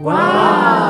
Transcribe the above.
Wow!